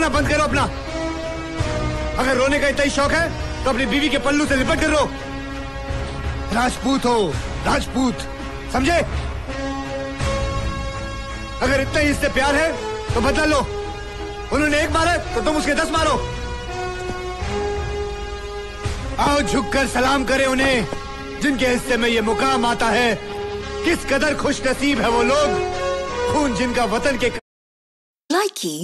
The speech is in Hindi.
रोना बंद करो अपना। अगर रोने का इतना ही शौक है तो अपनी बीवी के पल्लू से लिपट कर रो। राजपूत हो, राजपूत, समझे? अगर इतना ही इससे प्यार है तो बदला लो। उन्होंने एक मारा तो तुम उसके दस मारो। आओ झुककर सलाम करे उन्हें, जिनके हिस्से में ये मुकाम आता है। किस कदर खुश नसीब है वो लोग, खून जिनका वतन के Likey